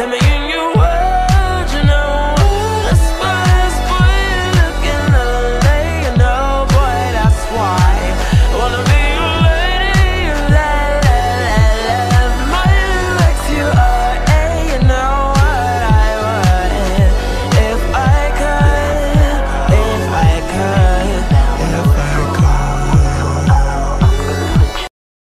Let me